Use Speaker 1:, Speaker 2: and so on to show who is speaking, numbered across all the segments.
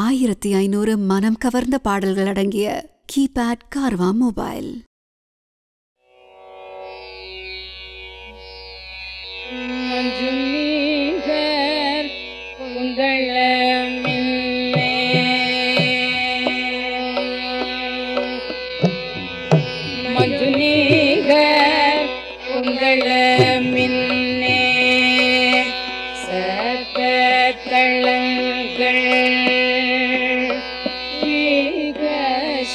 Speaker 1: ஆயிரத்தி ஐநூறு மனம் கவர்ந்த பாடல்கள் அடங்கிய கீபேட் கார்வா மொபைல்.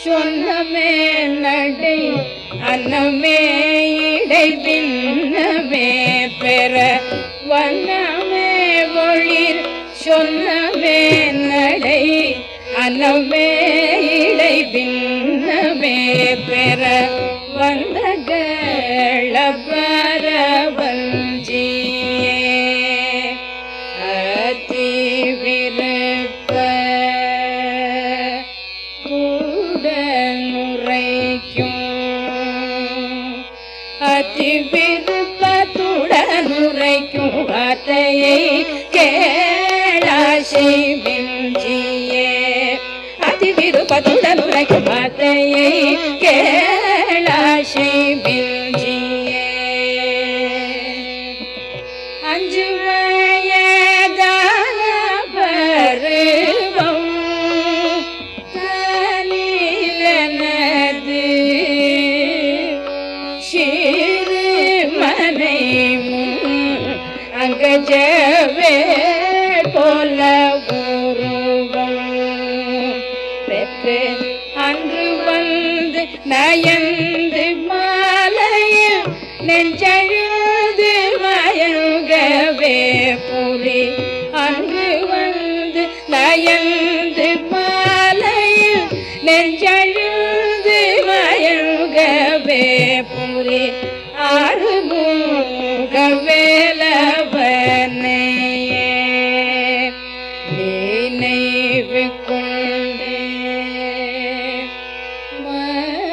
Speaker 2: சொன்னமே நடை அன்னமே இடை பின்னமே பெற வண்ணமே ஒளிர் சொன்னமே நடை அன்னமே இடை பின்னமே பெற வந்த அதி விருப்பத்துடனுரைக்கும் வார்த்தையை கேளாசி மிஞ்சியே. அதி விருப்பத்துடனுரைக்கும் வார்த்தையை கேளாசி மிஞ்சியே. அஞ்சு அங்கஜவே போல உருவம். பெற்று அன்று வந்து நயந்து மாலையில் நெஞ்சழுது மயங்கவே புலி. அன்று வந்து நயந்து மாலையில் நெஞ்சழுது மயங்கவே புலி.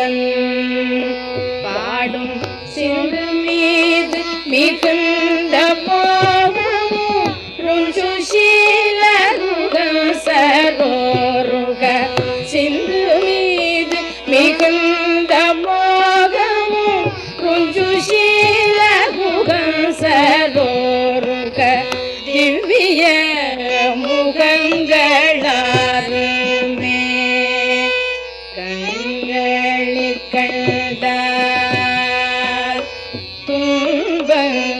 Speaker 2: தாசன் பாடும் சிந்து மீது மிகுந்த மோகமும் ருஞ்சுஷீல சரோருக. சிந்து மீது மிகுந்த மோகமும் ருஞ்சுஷீல சரோருக فانتظروا